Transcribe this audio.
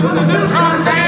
Sunday.